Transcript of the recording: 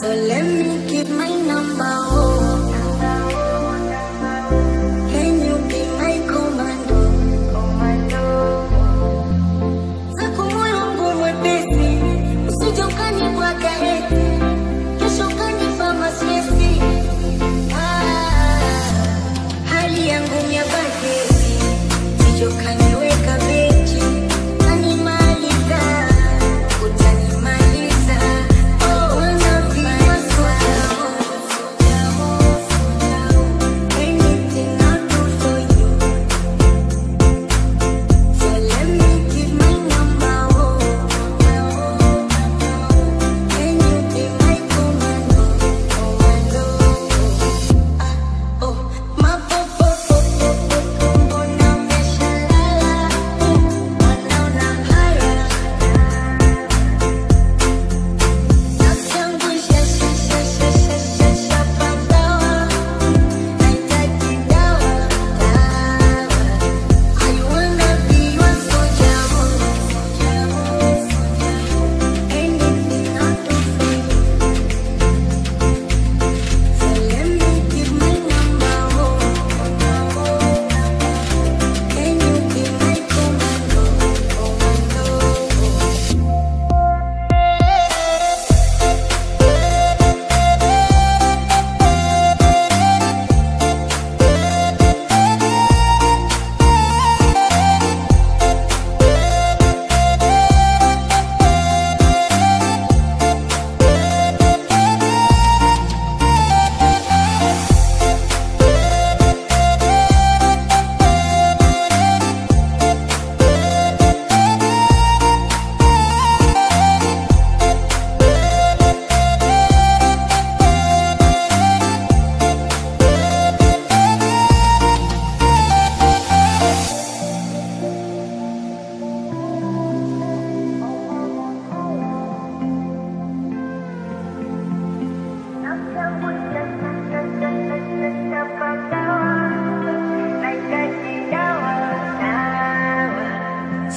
So let me